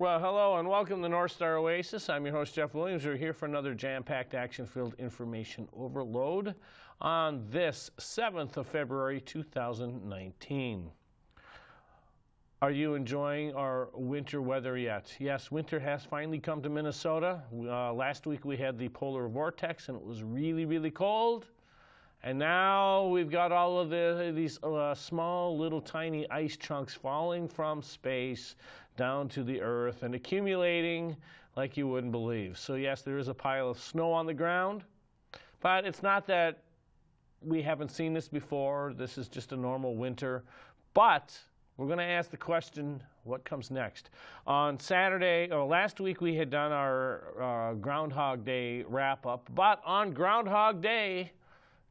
Well, hello and welcome to North Star Oasis. I'm your host, Jeff Williams. We're here for another jam packed action filled information overload on this 7th of February 2019. Are you enjoying our winter weather yet? Yes, winter has finally come to Minnesota. Uh, last week we had the polar vortex and it was really, really cold. And now we've got all of the, these uh, small, little, tiny ice chunks falling from space down to the earth and accumulating like you wouldn't believe. So, yes, there is a pile of snow on the ground, but it's not that we haven't seen this before. This is just a normal winter. But we're going to ask the question what comes next? On Saturday, or last week, we had done our uh, Groundhog Day wrap up, but on Groundhog Day,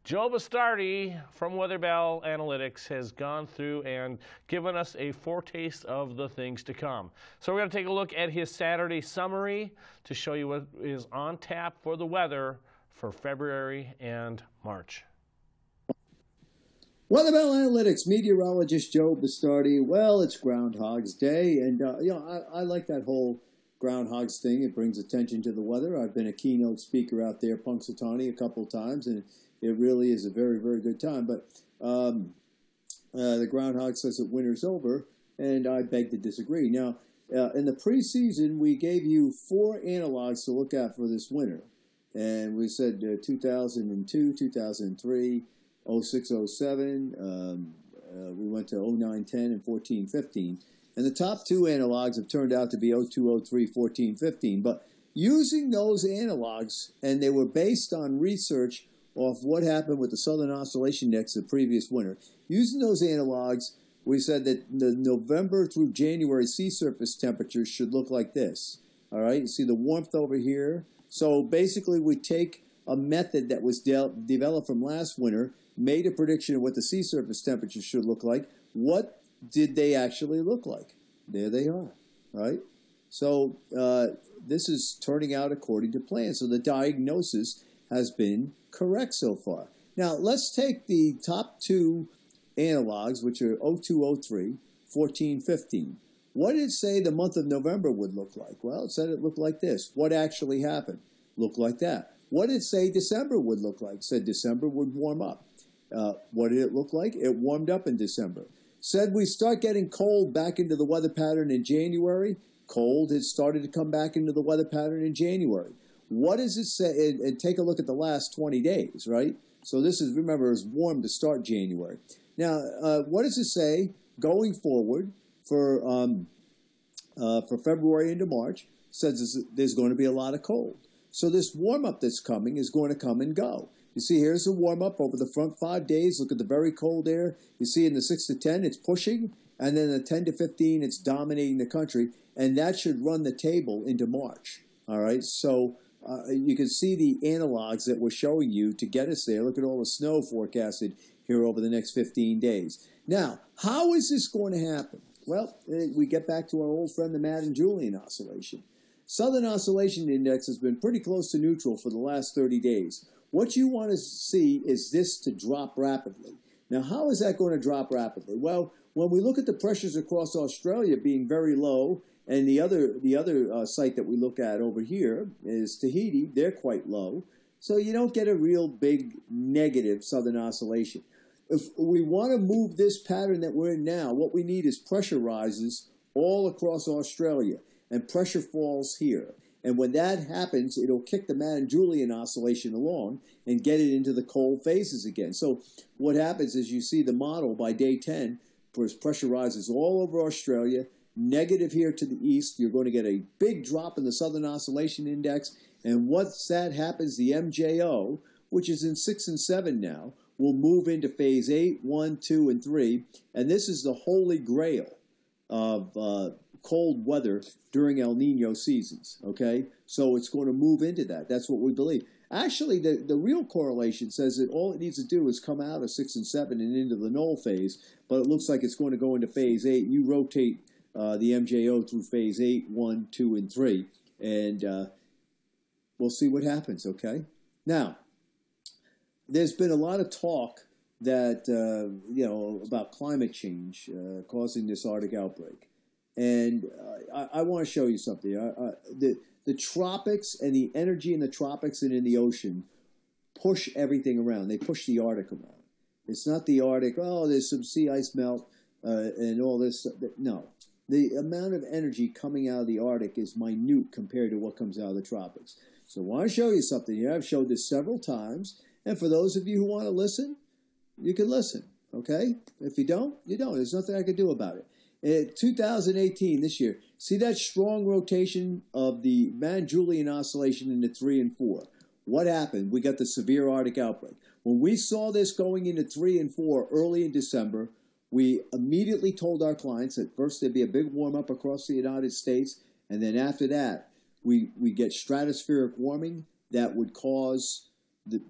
Joe Bastardi from Weatherbell Analytics has gone through and given us a foretaste of the things to come. So we're going to take a look at his Saturday summary to show you what is on tap for the weather for February and March. Weatherbell Analytics meteorologist Joe Bastardi. Well, it's Groundhog's Day, and uh, you know I, I like that whole Groundhog's thing. It brings attention to the weather. I've been a keynote speaker out there, Punxsutawney, a couple times, and it really is a very, very good time. But um, uh, the groundhog says that winter's over, and I beg to disagree. Now, uh, in the preseason, we gave you four analogs to look at for this winter. And we said uh, 2002, 2003, 06, 07. Um, uh, we went to 09, 10, and 14, 15. And the top two analogs have turned out to be 02, 03, 14, 15. But using those analogs, and they were based on research off what happened with the Southern Oscillation Index the previous winter. Using those analogs, we said that the November through January sea surface temperatures should look like this. All right, you see the warmth over here. So basically, we take a method that was de developed from last winter, made a prediction of what the sea surface temperature should look like. What did they actually look like? There they are. Right. So uh, this is turning out according to plan. So the diagnosis has been correct so far. Now, let's take the top two analogs, which are 0203, 1415. What did it say the month of November would look like? Well, it said it looked like this. What actually happened? Looked like that. What did it say December would look like? It said December would warm up. Uh, what did it look like? It warmed up in December. Said we start getting cold back into the weather pattern in January. Cold had started to come back into the weather pattern in January. What does it say? And, and, take a look at the last 20 days, right? So this is, remember, it's warm to start January. Now, uh, what does it say going forward for, um, uh, for February into March? Says there's going to be a lot of cold. So this warm up that's coming is going to come and go. You see, here's the warm up over the front five days. Look at the very cold air. You see in the 6 to 10, it's pushing. And then the 10 to 15, it's dominating the country. And that should run the table into March. All right. So uh, you can see the analogs that we're showing you to get us there. Look at all the snow forecasted here over the next 15 days. Now, how is this going to happen? Well, eh, we get back to our old friend, the Madden-Julian oscillation. Southern Oscillation Index has been pretty close to neutral for the last 30 days. What you want to see is this to drop rapidly. Now, how is that going to drop rapidly? Well, when we look at the pressures across Australia being very low and the other the other uh, site that we look at over here is Tahiti. They're quite low, so you don't get a real big negative southern oscillation. If we want to move this pattern that we're in now, what we need is pressure rises all across Australia, and pressure falls here. And when that happens, it'll kick the Madden-Julian oscillation along and get it into the cold phases again. So what happens is you see the model by day 10, where pressure rises all over Australia, negative here to the east. You're going to get a big drop in the Southern Oscillation Index. And once that happens, the MJO, which is in 6 and 7 now, will move into phase 8, 1, 2, and 3. And this is the holy grail of uh, cold weather during El Nino seasons. Okay? So it's going to move into that. That's what we believe. Actually, the, the real correlation says that all it needs to do is come out of 6 and 7 and into the null phase, but it looks like it's going to go into phase 8. You rotate uh, the MJO through phase 8, 1, 2, and 3. And uh, we'll see what happens, okay? Now, there's been a lot of talk that, uh, you know, about climate change uh, causing this Arctic outbreak. and uh, I, I want to show you something. The the tropics and the energy in the tropics and in the ocean push everything around. They push the Arctic around. It's not the Arctic. Oh, there's some sea ice melt uh, and all this. No, the amount of energy coming out of the Arctic is minute compared to what comes out of the tropics. So I want to show you something here. I've showed this several times, and for those of you who want to listen, you can listen. Okay, if you don't, you don't. There's nothing I can do about it. In 2018, this year, see that strong rotation of the Madden-Julian oscillation into three and four. What happened? We got the severe Arctic outbreak. When we saw this going into three and four early in December, we immediately told our clients that first there'd be a big warm up across the United States, and then after that, we, we get stratospheric warming that would cause the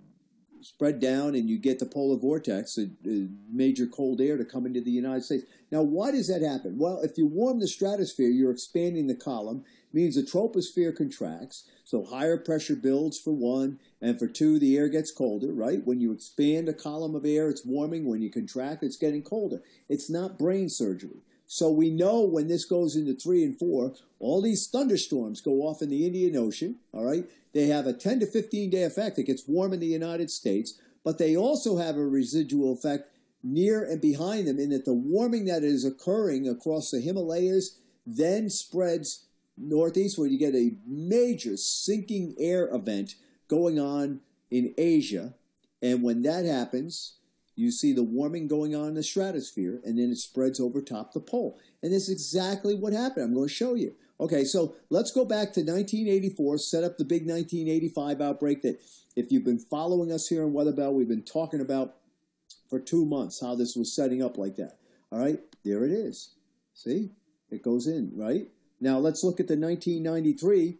spread down and you get the polar vortex, a, a, major cold air to come into the United States. Now, why does that happen? Well, if you warm the stratosphere, you're expanding the column, means the troposphere contracts, so higher pressure builds for one, and for two, the air gets colder, right? When you expand a column of air, it's warming. When you contract, it's getting colder. It's not brain surgery. So we know when this goes into three and four, all these thunderstorms go off in the Indian Ocean, all right? They have a 10 to 15 day effect. It gets warm in the United States, but they also have a residual effect near and behind them in that the warming that is occurring across the Himalayas then spreads northeast where you get a major sinking air event going on in Asia. And when that happens, you see the warming going on in the stratosphere, and then it spreads over top the pole. And this is exactly what happened. I'm going to show you. Okay, so let's go back to 1984, set up the big 1985 outbreak that if you've been following us here in Weatherbell, we've been talking about for two months how this was setting up like that. All right, there it is. See, it goes in, right? Now let's look at the 1993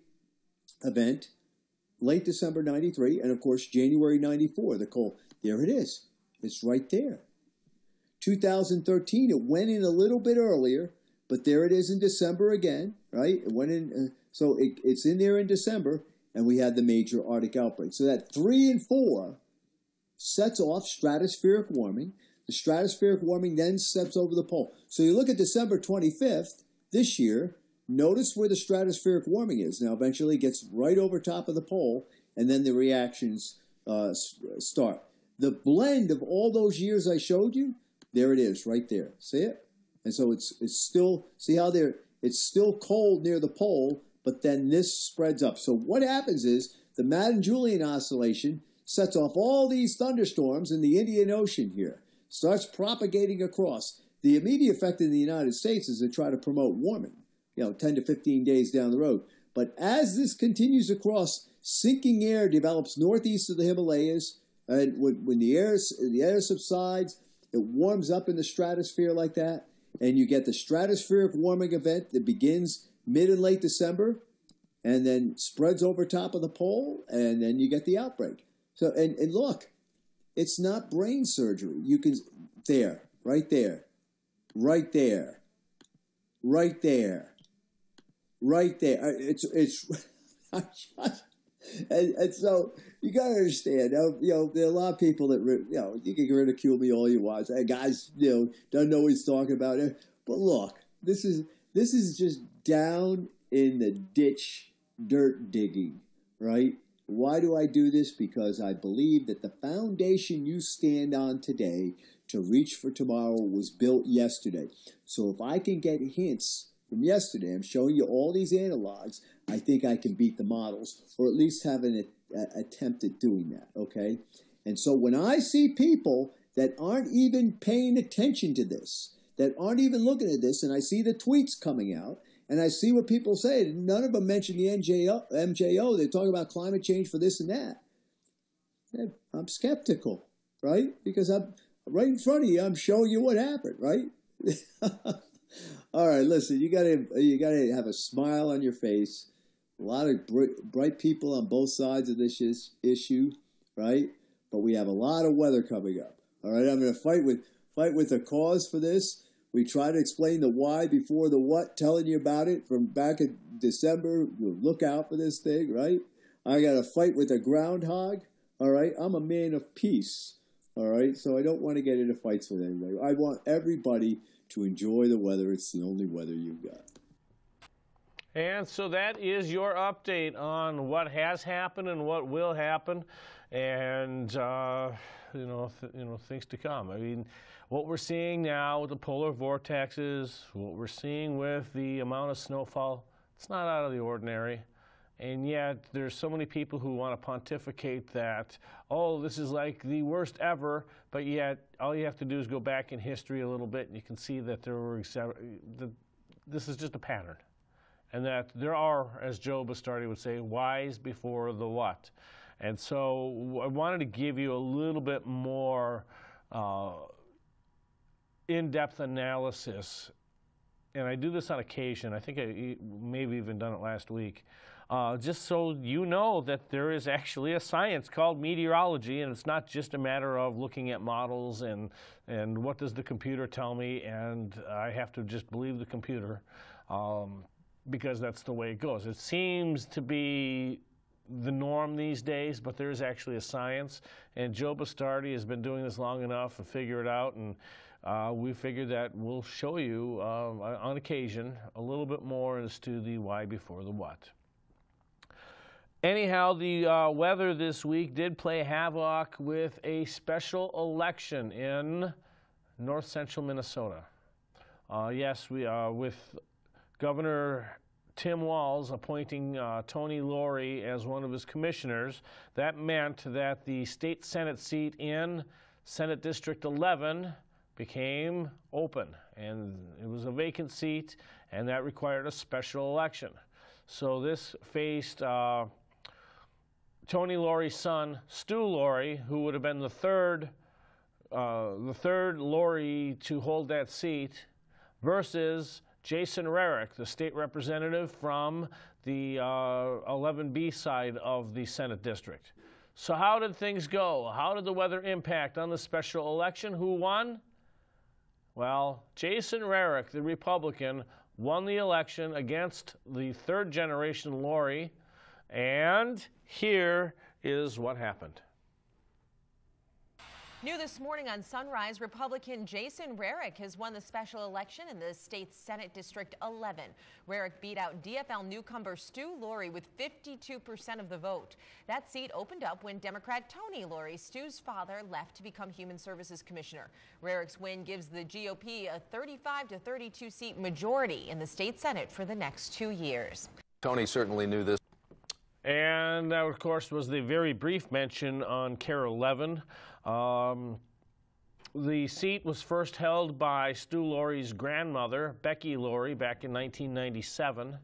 event, late December 93, and of course January 94, the cold. There it is. It's right there. 2013, it went in a little bit earlier, but there it is in December again, right? It went in, uh, so it, it's in there in December, and we had the major Arctic outbreak. So that three and four sets off stratospheric warming. The stratospheric warming then steps over the pole. So you look at December 25th this year, Notice where the stratospheric warming is. Now, eventually it gets right over top of the pole, and then the reactions uh, start. The blend of all those years I showed you, there it is, right there. See it? And so it's it's still see how there it's still cold near the pole, but then this spreads up. So what happens is the Madden-Julian oscillation sets off all these thunderstorms in the Indian Ocean here, starts propagating across. The immediate effect in the United States is to try to promote warming you know, 10 to 15 days down the road. But as this continues across, sinking air develops northeast of the Himalayas. And when, when the, air, the air subsides, it warms up in the stratosphere like that. And you get the stratospheric warming event that begins mid and late December and then spreads over top of the pole. And then you get the outbreak. So, and, and look, it's not brain surgery. You can, there, right there, right there, right there right there. It's it's and, and so you got to understand. You know, there are a lot of people that you know you can ridicule me all you want. Hey, guys, you know, don't know what he's talking about. Eh, but look, this is this is just down in the ditch, dirt digging, right? Why do I do this? Because I believe that the foundation you stand on today to reach for tomorrow was built yesterday. So if I can get hints from yesterday. I'm showing you all these analogs. I think I can beat the models, or at least have an a, attempt at doing that, okay? And so when I see people that aren't even paying attention to this, that aren't even looking at this, and I see the tweets coming out, and I see what people say, none of them mention the NJO, MJO. They talk about climate change for this and that. I'm skeptical, right? Because I'm right in front of you. I'm showing you what happened, right? All right, listen, you gotta you gotta have a smile on your face. A lot of bright people on both sides of this issue, right? But we have a lot of weather coming up. All right, I'm gonna fight with fight with the cause for this. We try to explain the why before the what, telling you about it from back in December. We Look out for this thing, right? I got to fight with a groundhog. All right, I'm a man of peace. All right, so I don't want to get into fights with anybody. I want everybody to enjoy the weather. It's the only weather you've got. And so that is your update on what has happened and what will happen, and uh, you know, you know, things to come. I mean, what we're seeing now with the polar vortexes, what we're seeing with the amount of snowfall, it's not out of the ordinary. And yet, there's so many people who want to pontificate that, oh, this is like the worst ever, but yet all you have to do is go back in history a little bit and you can see that there were, this is just a pattern. And that there are, as Joe Bastardi would say, whys before the what. And so I wanted to give you a little bit more uh, in depth analysis. And I do this on occasion. I think I maybe even done it last week uh, just so you know that there is actually a science called meteorology, and it's not just a matter of looking at models and, and what does the computer tell me, and I have to just believe the computer um, because that's the way it goes. It seems to be the norm these days, but there is actually a science, and Joe Bastardi has been doing this long enough to figure it out, and uh, we figure that we'll show you uh, on occasion a little bit more as to the why before the what. Anyhow, the uh, weather this week did play havoc with a special election in north central Minnesota. Uh, yes, we uh, with Governor Tim Walz appointing uh, Tony Lourey as one of his commissioners. That meant that the state Senate seat in Senate District 11 became open, and it was a vacant seat, and that required a special election. So this faced uh, Tony Lourey's son, Stu Lourey, who would have been the third, uh, the third Lourey to hold that seat, versus Jason Rarick, the state representative from the uh, 11B side of the Senate district. So, how did things go? How did the weather impact on the special election? Who won? Well, Jason Rarick, the Republican, won the election against the third generation Lourey and here is what happened. New this morning on Sunrise, Republican Jason Rarick has won the special election in the state's Senate District 11. Rarick beat out DFL newcomer Stu Lourey with 52% of the vote. That seat opened up when Democrat Tony Lourey, Stu's father, left to become Human Services Commissioner. Rarick's win gives the GOP a 35 to 32 seat majority in the state Senate for the next two years. Tony certainly knew this. And that, of course, was the very brief mention on KARE 11. Um, the seat was first held by Stu Lourey's grandmother, Becky Lourey, back in 1997.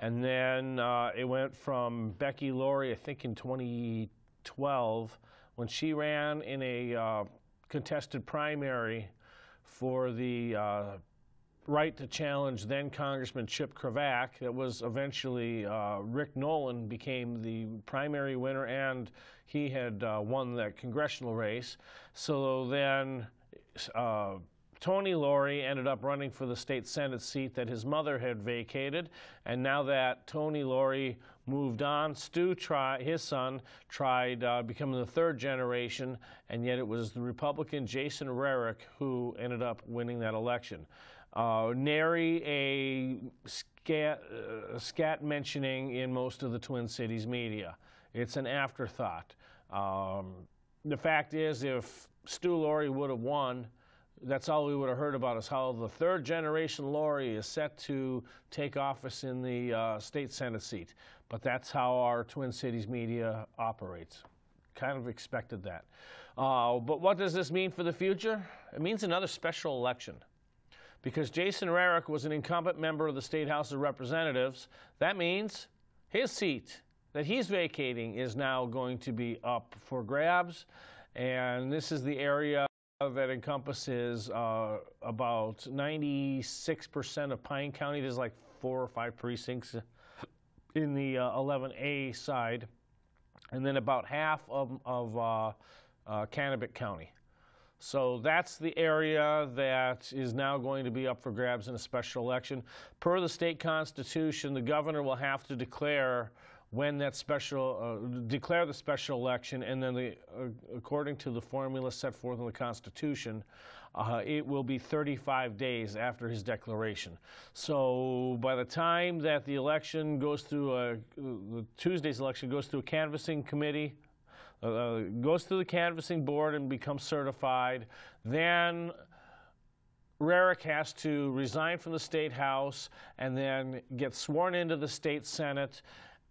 And then uh, it went from Becky Lourey, I think in 2012, when she ran in a uh, contested primary for the uh, right to challenge then Congressman Chip Cravaack. It was eventually uh, Rick Nolan became the primary winner, and he had uh, won that congressional race. So then. Uh, Tony Lourey ended up running for the state Senate seat that his mother had vacated. And now that Tony Lourey moved on, Stu, tried, his son, tried uh, becoming the third generation, and yet it was the Republican Jason Rarick who ended up winning that election. Uh, nary a scat, uh, scat mentioning in most of the Twin Cities media. It's an afterthought. Um, the fact is, if Stu Lourey would have won, that's all we would have heard about is how the third generation Lourey is set to take office in the uh, state Senate seat. But that's how our Twin Cities media operates. Kind of expected that. Uh, but what does this mean for the future? It means another special election because Jason Rarick was an incumbent member of the State House of Representatives. That means his seat that he's vacating is now going to be up for grabs. And this is the area that encompasses uh, about 96% of Pine County. There's like four or five precincts in the uh, 11A side, and then about half of, of uh, uh County. So that's the area that is now going to be up for grabs in a special election. Per the state constitution, the governor will have to declare when that special, uh, declare the special election, and then the, uh, according to the formula set forth in the Constitution, uh, it will be 35 days after his declaration. So by the time that the election goes through, a, the Tuesday's election goes through a canvassing committee, uh, goes through the canvassing board and becomes certified, then Rarick has to resign from the state house and then get sworn into the state senate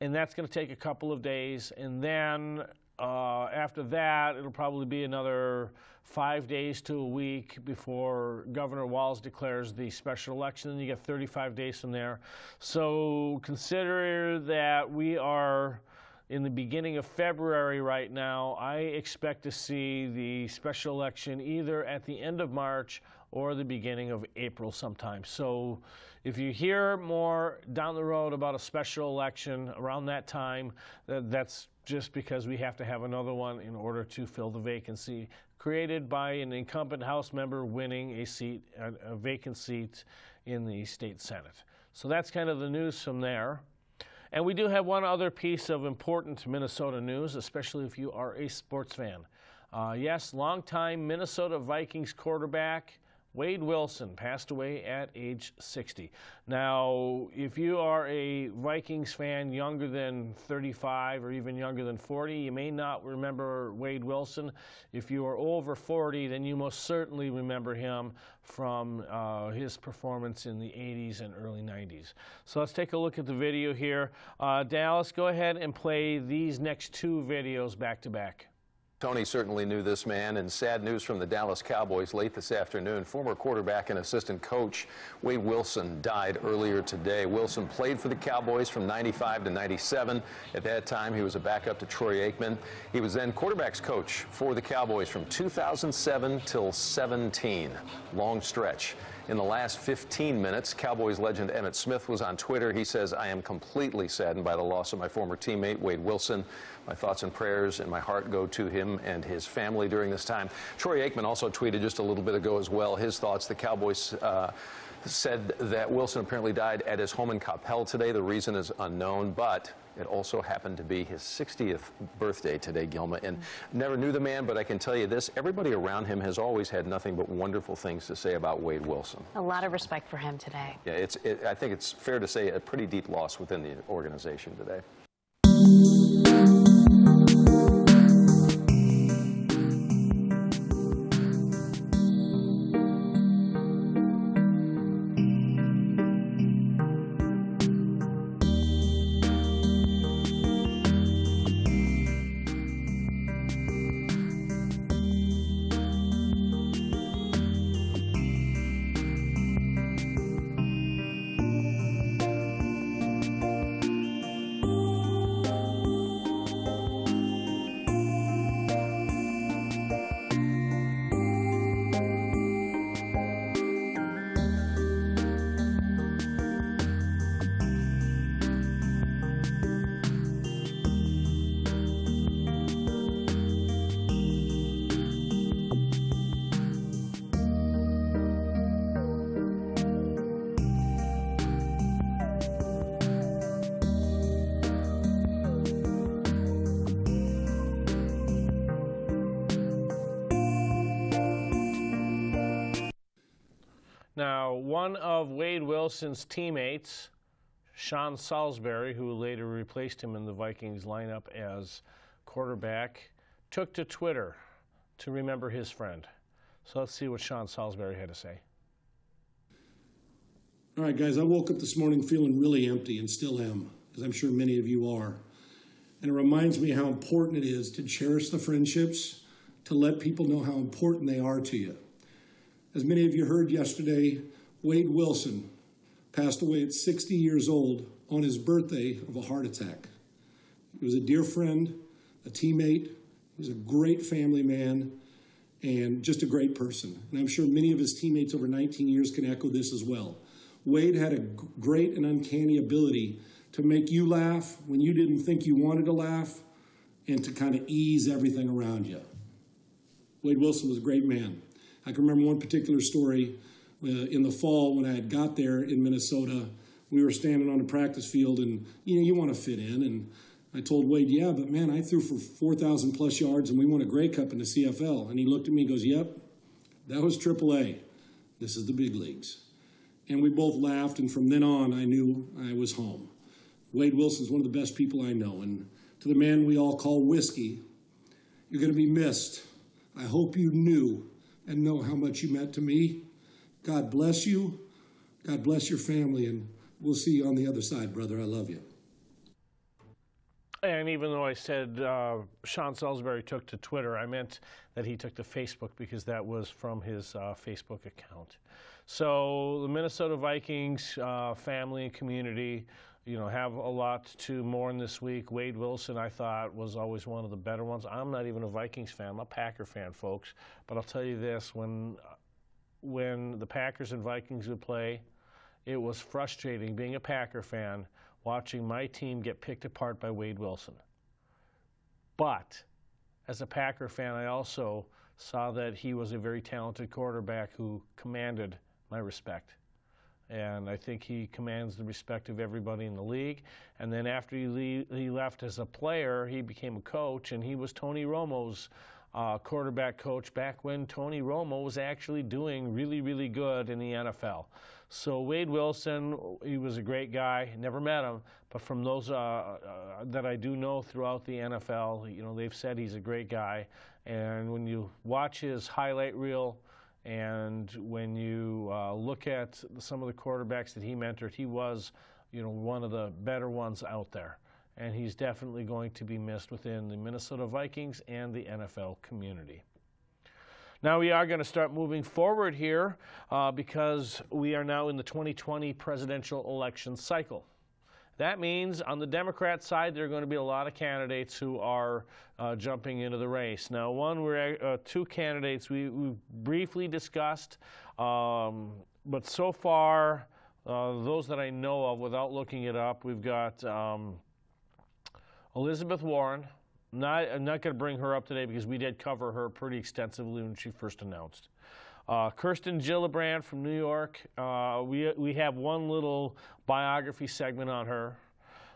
and that's going to take a couple of days. And then uh, after that, it'll probably be another five days to a week before Governor Walz declares the special election. Then you get 35 days from there. So consider that we are in the beginning of February right now. I expect to see the special election either at the end of March or the beginning of April sometime. So if you hear more down the road about a special election around that time, that's just because we have to have another one in order to fill the vacancy created by an incumbent House member winning a seat, a, vacant seat in the state Senate. So that's kind of the news from there. And we do have one other piece of important Minnesota news, especially if you are a sports fan. Uh, yes, longtime Minnesota Vikings quarterback Wade Wilson passed away at age 60. Now, if you are a Vikings fan younger than 35 or even younger than 40, you may not remember Wade Wilson. If you are over 40, then you most certainly remember him from uh, his performance in the 80s and early 90s. So let's take a look at the video here. Uh, Dallas, go ahead and play these next two videos back to back. Tony certainly knew this man, and sad news from the Dallas Cowboys late this afternoon. Former quarterback and assistant coach Wade Wilson died earlier today. Wilson played for the Cowboys from 95 to 97. At that time, he was a backup to Troy Aikman. He was then quarterback's coach for the Cowboys from 2007 till 17. Long stretch. In the last 15 minutes, Cowboys legend Emmitt Smith was on Twitter. He says, I am completely saddened by the loss of my former teammate, Wade Wilson. My thoughts and prayers and my heart go to him and his family during this time. Troy Aikman also tweeted just a little bit ago as well his thoughts. The Cowboys uh, said that Wilson apparently died at his home in Coppell today. The reason is unknown, but it also happened to be his 60th birthday today, Gilma. And never knew the man, but I can tell you this everybody around him has always had nothing but wonderful things to say about Wade Wilson. A lot of respect for him today. Yeah, it's, it, I think it's fair to say a pretty deep loss within the organization today. One of Wade Wilson's teammates, Sean Salisbury, who later replaced him in the Vikings lineup as quarterback, took to Twitter to remember his friend. So let's see what Sean Salisbury had to say. All right, guys, I woke up this morning feeling really empty and still am, as I'm sure many of you are. And it reminds me how important it is to cherish the friendships, to let people know how important they are to you. As many of you heard yesterday, Wade Wilson passed away at 60 years old on his birthday of a heart attack. He was a dear friend, a teammate, he was a great family man, and just a great person. And I'm sure many of his teammates over 19 years can echo this as well. Wade had a great and uncanny ability to make you laugh when you didn't think you wanted to laugh and to kind of ease everything around you. Wade Wilson was a great man. I can remember one particular story Uh, in the fall when I had got there in Minnesota. We were standing on the practice field, and you know you want to fit in, and I told Wade, yeah, but man, I threw for 4,000 plus yards and we won a Grey Cup in the CFL. And he looked at me and goes, yep, that was AAA. This is the big leagues. And we both laughed, and from then on, I knew I was home. Wade Wilson's one of the best people I know. And to the man we all call Whiskey, you're going to be missed. I hope you knew and know how much you meant to me. God bless you. God bless your family, and we'll see you on the other side, brother. I love you. And even though I said uh, Sean Salisbury took to Twitter, I meant that he took to Facebook because that was from his uh, Facebook account. So the Minnesota Vikings uh, family and community, you know, have a lot to mourn this week. Wade Wilson, I thought, was always one of the better ones. I'm not even a Vikings fan; I'm a Packer fan, folks. But I'll tell you this: when when the Packers and Vikings would play, it was frustrating being a Packer fan watching my team get picked apart by Wade Wilson. But as a Packer fan, I also saw that he was a very talented quarterback who commanded my respect. And I think he commands the respect of everybody in the league. And then after he, le- he left as a player, he became a coach, and he was Tony Romo's uh, quarterback coach back when Tony Romo was actually doing really, really good in the NFL. So Wade Wilson, he was a great guy. Never met him, but from those uh, uh, that I do know throughout the NFL, you know, they've said he's a great guy. And when you watch his highlight reel, and when you uh, look at some of the quarterbacks that he mentored, he was, you know, one of the better ones out there and he's definitely going to be missed within the Minnesota Vikings and the NFL community. Now we are going to start moving forward here uh, because we are now in the 2020 presidential election cycle. That means on the Democrat side, there are going to be a lot of candidates who are uh, jumping into the race. Now, one, we're uh, two candidates we, we briefly discussed, um, but so far, uh, those that I know of, without looking it up, we've got. Um, Elizabeth Warren. Not, I'm not going to bring her up today because we did cover her pretty extensively when she first announced. Uh, Kirsten Gillibrand from New York. Uh, we, we have one little biography segment on her.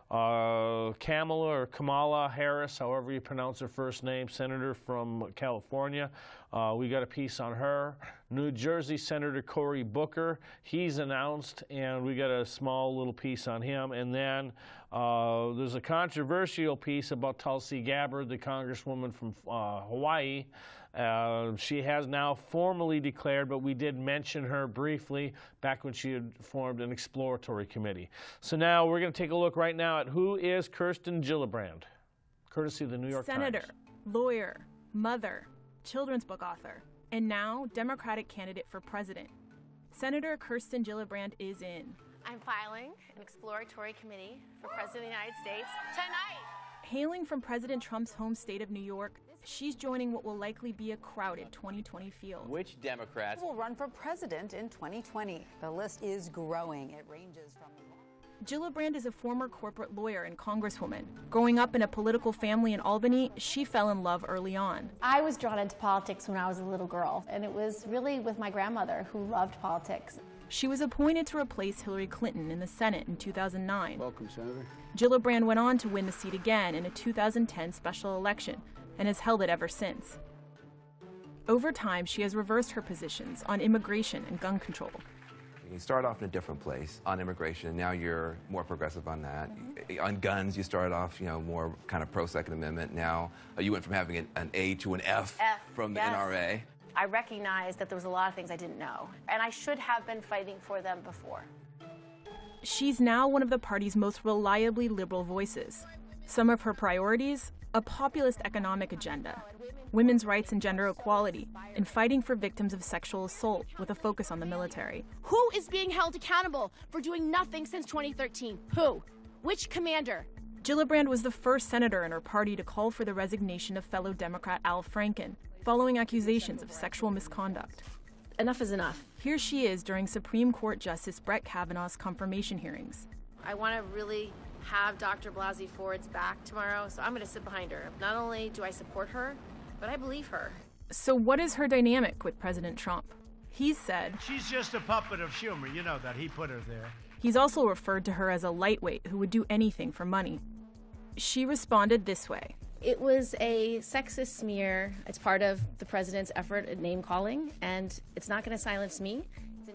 Uh, Kamala or Kamala Harris, however you pronounce her first name, senator from California. Uh, we got a piece on her. New Jersey Senator Cory Booker, he's announced, and we got a small little piece on him. And then uh, there's a controversial piece about Tulsi Gabbard, the congresswoman from uh, Hawaii. Uh, she has now formally declared, but we did mention her briefly back when she had formed an exploratory committee. So now we're going to take a look right now at who is Kirsten Gillibrand, courtesy of the New York Senator, Times. lawyer, mother, children's book author, and now Democratic candidate for president. Senator Kirsten Gillibrand is in. I'm filing an exploratory committee for President of the United States tonight. Hailing from President Trump's home state of New York, she's joining what will likely be a crowded 2020 field. Which Democrats will run for president in 2020? The list is growing. It ranges from Gillibrand is a former corporate lawyer and congresswoman. Growing up in a political family in Albany, she fell in love early on. I was drawn into politics when I was a little girl, and it was really with my grandmother who loved politics. She was appointed to replace Hillary Clinton in the Senate in 2009. Welcome, Senator. Gillibrand went on to win the seat again in a 2010 special election and has held it ever since. Over time, she has reversed her positions on immigration and gun control. You start off in a different place on immigration. and Now you're more progressive on that. Mm-hmm. On guns, you started off, you know, more kind of pro Second Amendment. Now uh, you went from having an, an, A to an F, F from the yes. NRA. I recognized that there was a lot of things I didn't know, and I should have been fighting for them before. She's now one of the party's most reliably liberal voices. Some of her priorities a populist economic agenda, women's rights and gender equality, and fighting for victims of sexual assault with a focus on the military. Who is being held accountable for doing nothing since 2013? Who? Which commander? Gillibrand was the first senator in her party to call for the resignation of fellow Democrat Al Franken following accusations of sexual misconduct. Enough is enough. Here she is during Supreme Court Justice Brett Kavanaugh's confirmation hearings. I want to really have Dr. Blasey Ford's back tomorrow, so I'm going to sit behind her. Not only do I support her, but I believe her. So, what is her dynamic with President Trump? He's said She's just a puppet of Schumer. You know that. He put her there. He's also referred to her as a lightweight who would do anything for money. She responded this way. It was a sexist smear. It's part of the president's effort at name calling, and it's not going to silence me.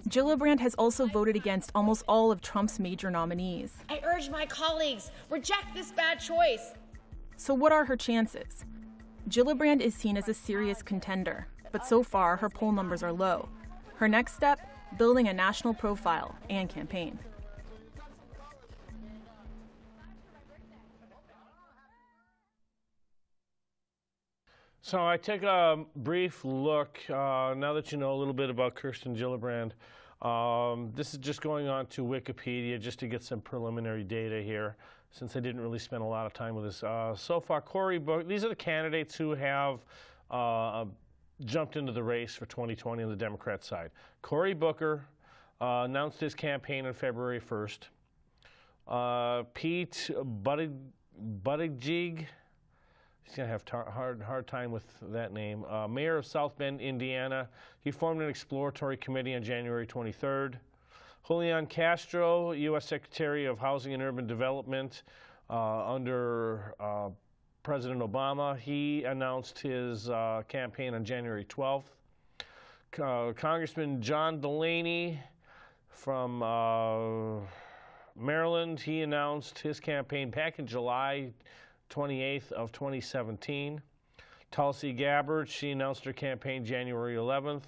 Gillibrand has also voted against almost all of Trump's major nominees. I urge my colleagues reject this bad choice. So, what are her chances? Gillibrand is seen as a serious contender, but so far her poll numbers are low. Her next step building a national profile and campaign. So I take a brief look, uh, now that you know a little bit about Kirsten Gillibrand. Um, this is just going on to Wikipedia just to get some preliminary data here, since I didn't really spend a lot of time with this. Uh, so far, Cory Booker, these are the candidates who have uh, jumped into the race for 2020 on the Democrat side. Cory Booker uh, announced his campaign on February 1st. Uh, Pete Buttigieg, He's going to have hard, hard time with that name. Uh, Mayor of South Bend, Indiana. He formed an exploratory committee on January 23rd. Julian Castro, U.S. Secretary of Housing and Urban Development uh, under uh, President Obama. He announced his uh, campaign on January 12th. Uh, Congressman John Delaney from uh, Maryland, he announced his campaign back in July 28th of 2017. Tulsi Gabbard, she announced her campaign January 11th.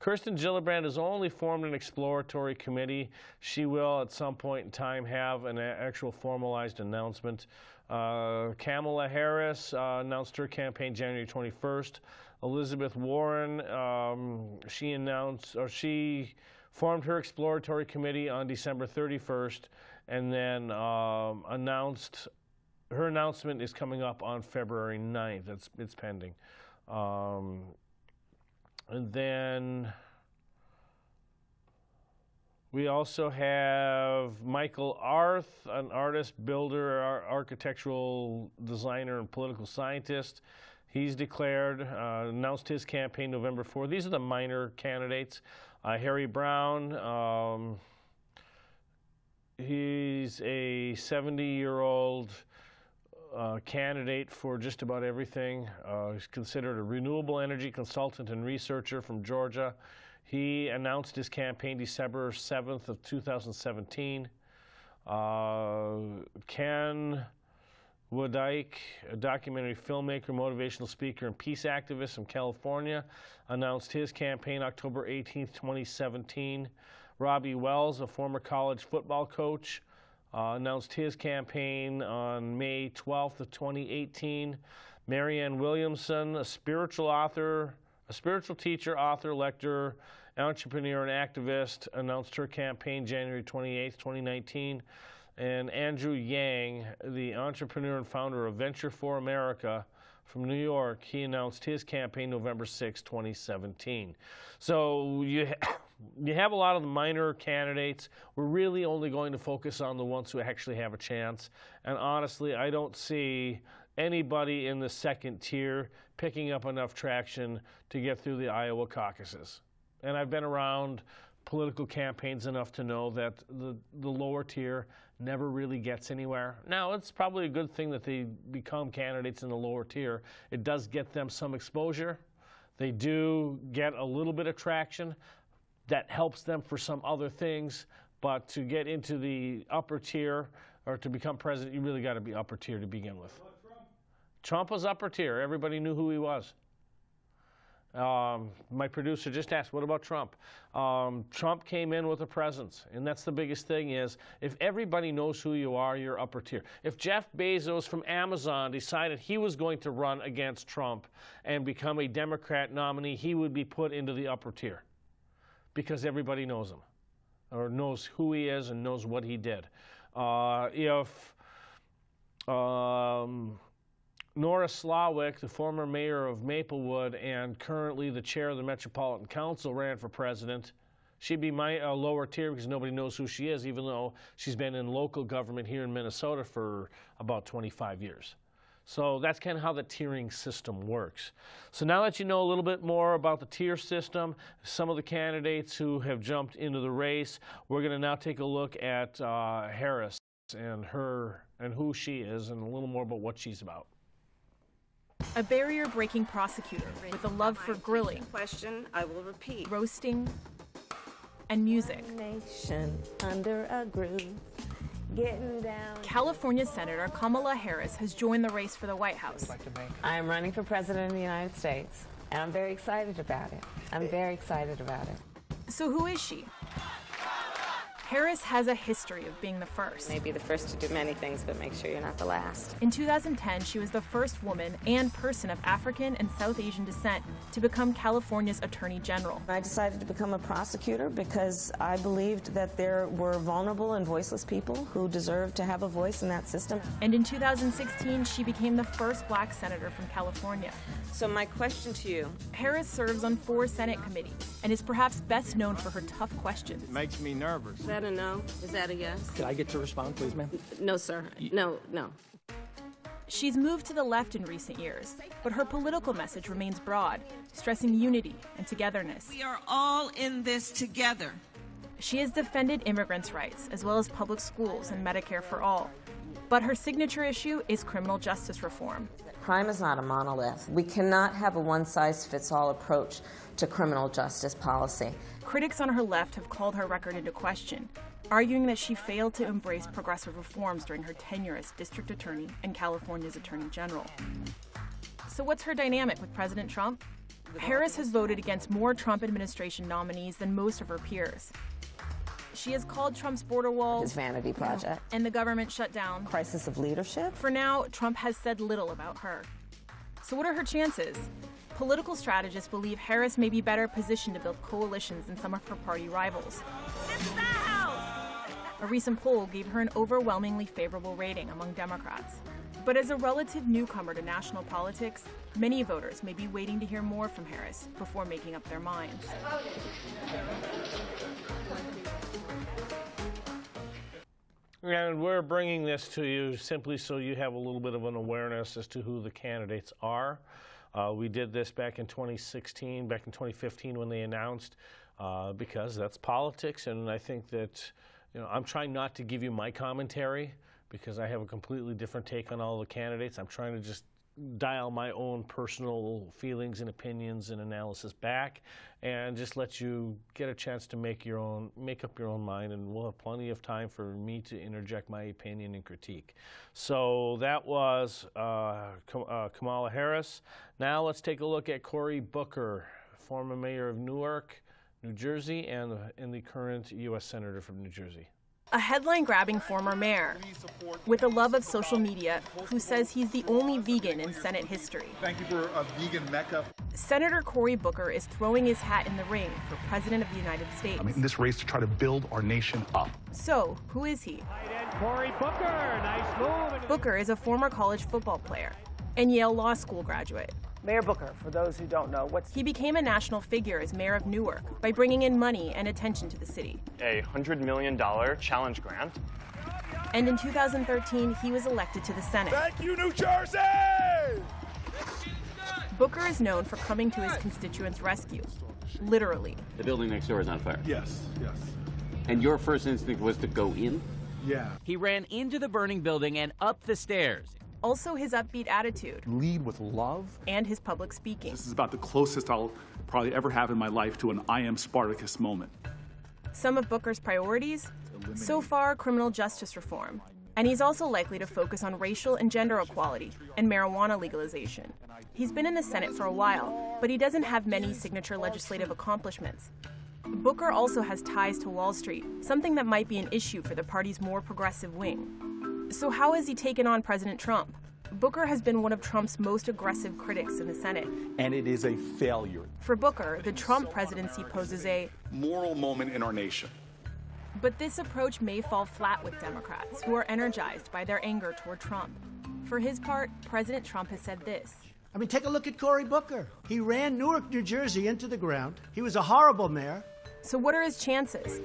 Kirsten Gillibrand has only formed an exploratory committee. She will, at some point in time, have an actual formalized announcement. Uh, Kamala Harris uh, announced her campaign January 21st. Elizabeth Warren, um, she announced, or she formed her exploratory committee on December 31st and then um, announced her announcement is coming up on February 9th. It's, it's pending. Um, and then we also have Michael Arth, an artist, builder, ar- architectural designer, and political scientist. He's declared, uh, announced his campaign November 4th. These are the minor candidates. Uh, Harry Braun, um, he's a 70 year old uh, candidate for just about everything. Uh, he's considered a renewable energy consultant and researcher from Georgia. He announced his campaign December 7th of 2017. Uh, Ken Nwadike, a documentary filmmaker, motivational speaker, and peace activist from California, announced his campaign October 18th, 2017. Robbie Wells, a former college football coach, uh, announced his campaign on May 12th of 2018. Marianne Williamson, a spiritual author, a spiritual teacher, author, lecturer, entrepreneur, and activist, announced her campaign January 28th, 2019. And Andrew Yang, the entrepreneur and founder of Venture for America from New York, he announced his campaign November 6, 2017. So you you have a lot of the minor candidates. We're really only going to focus on the ones who actually have a chance. And honestly, I don't see anybody in the second tier picking up enough traction to get through the Iowa caucuses. And I've been around political campaigns enough to know that the, the lower tier never really gets anywhere. Now, it's probably a good thing that they become candidates in the lower tier. It does get them some exposure. They do get a little bit of traction, that helps them for some other things. But to get into the upper tier or to become president, you really got to be upper tier to begin with. Trump? Trump was upper tier. Everybody knew who he was. Um, my producer just asked, what about Trump? Um, Trump came in with a presence, and that's the biggest thing is if everybody knows who you are, you're upper tier. If Jeff Bezos from Amazon decided he was going to run against Trump and become a Democrat nominee, he would be put into the upper tier because everybody knows him or knows who he is and knows what he did. Uh, if um, Nora Slawik, the former mayor of Maplewood and currently the chair of the Metropolitan Council, ran for president, she'd be my uh, lower tier because nobody knows who she is, even though she's been in local government here in Minnesota for about 25 years. So that's kind of how the tiering system works. So now that you know a little bit more about the tier system, some of the candidates who have jumped into the race, we're going to now take a look at uh, Harris. and her and who she is and a little more about what she's about. A barrier breaking prosecutor with a love for grilling, question I will repeat. roasting, and music. Nation under a groove. Getting down. California Senator Kamala Harris has joined the race for the White House. I am running for president of the United States, and I'm very excited about it. I'm eh. very excited about it. So, who is she? Harris has a history of being the first. Maybe the first to do many things, but make sure you're not the last. In 2010, she was the first woman and person of African and South Asian descent to become California's Attorney General. I decided to become a prosecutor because I believed that there were vulnerable and voiceless people who deserved to have a voice in that system. And in 2016, she became the first black senator from California. So, my question to you Harris serves on four Senate committees and is perhaps best known for her tough questions. Makes me nervous. is that a no? Is that a yes? Could I get to respond, please, ma'am? No, sir. No, no. She's moved to the left in recent years, but her political message remains broad, stressing unity and togetherness. We are all in this together. She has defended immigrants' rights, as well as public schools and Medicare for all. But her signature issue is criminal justice reform. Crime is not a monolith. We cannot have a one size fits all approach to criminal justice policy. Critics on her left have called her record into question, arguing that she failed to embrace progressive reforms during her tenure as district attorney and California's attorney general. So, what's her dynamic with President Trump? Harris has voted against more Trump administration nominees than most of her peers. She has called Trump's border wall His vanity project. and the government shutdown. Crisis of leadership. For now, Trump has said little about her. So, what are her chances? Political strategists believe Harris may be better positioned to build coalitions than some of her party rivals. A recent poll gave her an overwhelmingly favorable rating among Democrats. But as a relative newcomer to national politics, many voters may be waiting to hear more from Harris before making up their minds. And we're bringing this to you simply so you have a little bit of an awareness as to who the candidates are. Uh, we did this back in 2016, back in 2015 when they announced, uh, because that's politics, and I think that you know I'm trying not to give you my commentary because I have a completely different take on all the candidates. I'm trying to just dial my own personal feelings and opinions and analysis back and just let you get a chance to make your own make up your own mind. And we'll have plenty of time for me to interject my opinion and critique. So that was uh, uh, kamala harris. Now let's take a look at cory booker former mayor of newark new jersey and, and the current u.s senator from new jersey A headline grabbing former mayor with a love of social media who says he's the only vegan in Senate history. Thank you for a vegan mecca. Senator Cory Booker is throwing his hat in the ring for President of the United States. I'm in this race to try to build our nation up. So, who is he? Cory Booker, nice move. Booker is a former college football player and Yale Law School graduate. Mayor Booker, for those who don't know, what's He became a national figure as mayor of Newark by bringing in money and attention to the city. a $100 million challenge grant. And in 2013, he was elected to the Senate. Thank you, New Jersey! Booker is known for coming to his constituents' rescue, literally. The building next door is on fire. Yes, yes. And your first instinct was to go in? Yeah. He ran into the burning building and up the stairs. Also, his upbeat attitude Lead with love. and his public speaking. This is about the closest I'll probably ever have in my life to an I am Spartacus moment. Some of Booker's priorities? So far, criminal justice reform. And he's also likely to focus on racial and gender equality and marijuana legalization. He's been in the Senate for a while, but he doesn't have many signature legislative accomplishments. Booker also has ties to Wall Street, something that might be an issue for the party's more progressive wing. So, how has he taken on President Trump? Booker has been one of Trump's most aggressive critics in the Senate. And it is a failure. For Booker, the Trump presidency poses a Moral moment in our nation. But this approach may fall flat with Democrats, who are energized by their anger toward Trump. For his part, President Trump has said this I mean, take a look at Cory Booker. He ran Newark, New Jersey into the ground. He was a horrible mayor. So, what are his chances?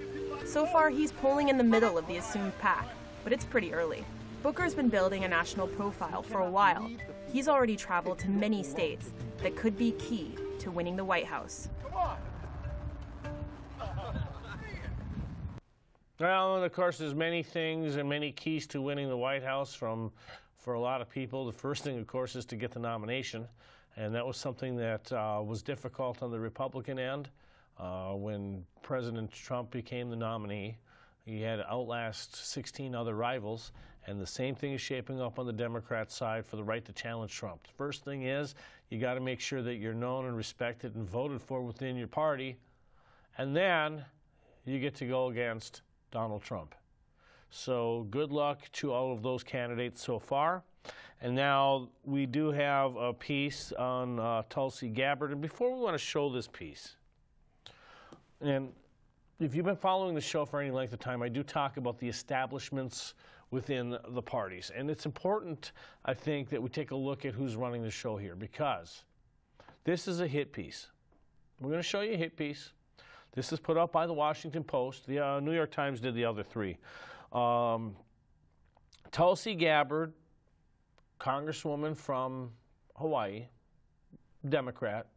So far, he's polling in the middle of the assumed pack, but it's pretty early. Booker's been building a national profile for a while. He's already traveled to many states that could be key to winning the White House. Well, of course, there's many things and many keys to winning the White House from, for a lot of people. The first thing, of course, is to get the nomination. And that was something that uh, was difficult on the Republican end. Uh, when President Trump became the nominee, he had to outlast 16 other rivals. And the same thing is shaping up on the Democrat side for the right to challenge Trump. The first thing is you got to make sure that you're known and respected and voted for within your party. And then you get to go against Donald Trump. So good luck to all of those candidates so far. And now we do have a piece on uh, Tulsi Gabbard. And before we want to show this piece, and if you've been following the show for any length of time, I do talk about the establishments within the parties. And it's important, I think, that we take a look at who's running the show here because this is a hit piece. We're going to show you a hit piece. This is put out by the Washington Post. The uh, New York Times did the other three. Um, Tulsi Gabbard, Congresswoman from Hawaii, Democrat,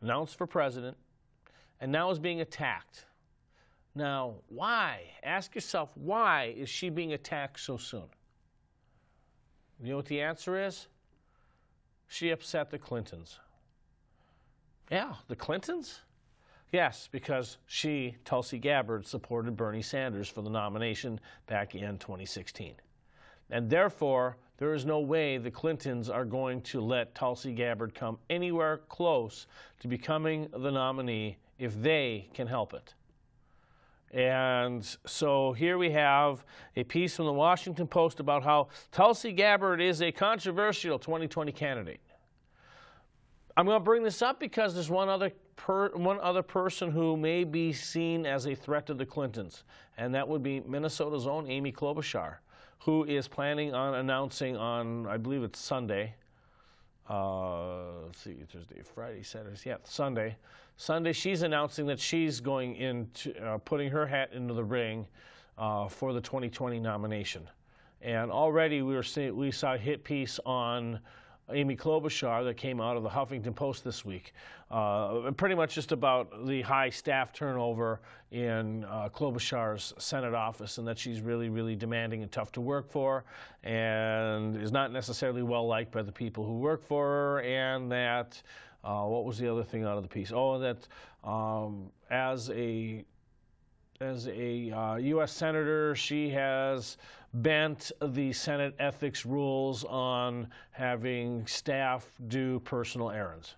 announced for president, and now is being attacked. Now, why? Ask yourself, why is she being attacked so soon? You know what the answer is? She upset the Clintons. Yeah, the Clintons? Yes, because she, Tulsi Gabbard, supported Bernie Sanders for the nomination back in 2016. And therefore, there is no way the Clintons are going to let Tulsi Gabbard come anywhere close to becoming the nominee if they can help it. And so here we have a piece from the Washington Post about how Tulsi Gabbard is a controversial 2020 candidate. I'm going to bring this up because there's one other per, one other person who may be seen as a threat to the Clintons, and that would be Minnesota's own Amy Klobuchar, who is planning on announcing on, I believe it's Sunday, uh, let's see, Thursday, Friday, Saturday, yeah, Sunday. Sunday, she's announcing that she's going into uh, putting her hat into the ring uh, for the 2020 nomination. And already we were seeing, we saw a hit piece on Amy Klobuchar that came out of the Huffington Post this week. Uh, pretty much just about the high staff turnover in uh, Klobuchar's Senate office and that she's really, really demanding and tough to work for and is not necessarily well liked by the people who work for her and that, uh, what was the other thing out of the piece? Oh, that um, as a as a uh, U.S. senator, she has bent the Senate ethics rules on having staff do personal errands.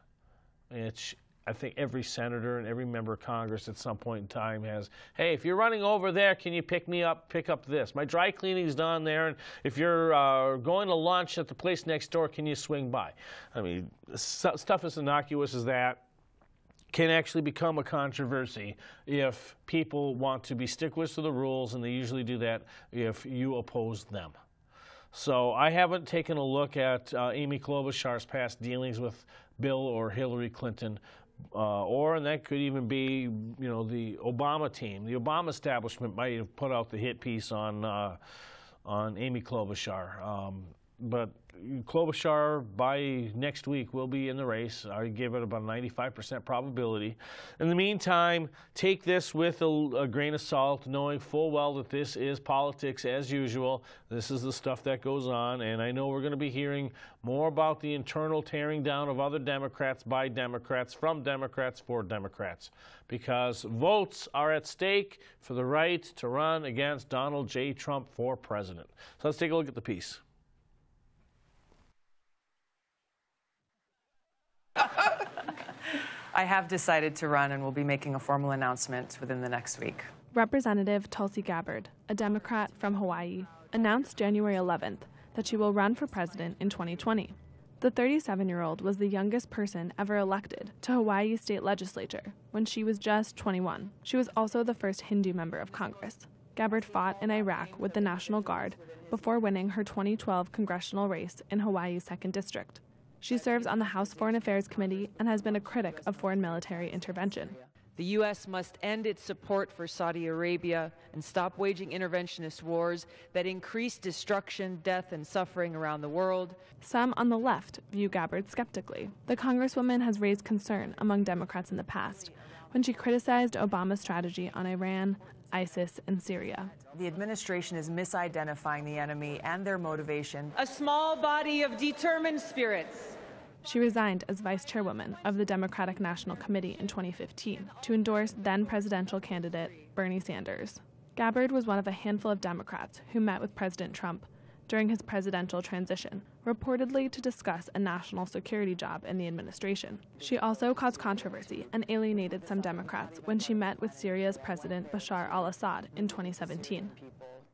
It's, I think every senator and every member of Congress at some point in time has, hey, if you're running over there, can you pick me up, pick up this? My dry cleaning's done there, and if you're uh, going to lunch at the place next door, can you swing by? I mean, stuff as innocuous as that can actually become a controversy if people want to be sticklers to the rules, and they usually do that if you oppose them. So I haven't taken a look at uh, Amy Klobuchar's past dealings with Bill or Hillary Clinton, uh, or and that could even be, you know, the Obama team. The Obama establishment might have put out the hit piece on uh, on Amy Klobuchar. Um, but Klobuchar by next week will be in the race. I give it about a 95% probability. In the meantime, take this with a, a, grain of salt, knowing full well that this is politics as usual. This is the stuff that goes on, and I know we're going to be hearing more about the internal tearing down of other Democrats by Democrats, from Democrats for Democrats, because votes are at stake for the right to run against Donald J. Trump for president. So let's take a look at the piece. I have decided to run and will be making a formal announcement within the next week. Representative Tulsi Gabbard, a Democrat from Hawaii, announced January 11th that she will run for president in 2020. The 37 year old was the youngest person ever elected to Hawaii's state legislature when she was just 21. She was also the first Hindu member of Congress. Gabbard fought in Iraq with the National Guard before winning her 2012 congressional race in Hawaii's 2nd District. She serves on the House Foreign Affairs Committee and has been a critic of foreign military intervention. The U.S. must end its support for Saudi Arabia and stop waging interventionist wars that increase destruction, death, and suffering around the world. Some on the left view Gabbard skeptically. The Congresswoman has raised concern among Democrats in the past when she criticized Obama's strategy on Iran, ISIS, and Syria. The administration is misidentifying the enemy and their motivation. A small body of determined spirits. She resigned as vice chairwoman of the Democratic National Committee in 2015 to endorse then presidential candidate Bernie Sanders. Gabbard was one of a handful of Democrats who met with President Trump during his presidential transition, reportedly to discuss a national security job in the administration. She also caused controversy and alienated some Democrats when she met with Syria's President Bashar al Assad in 2017.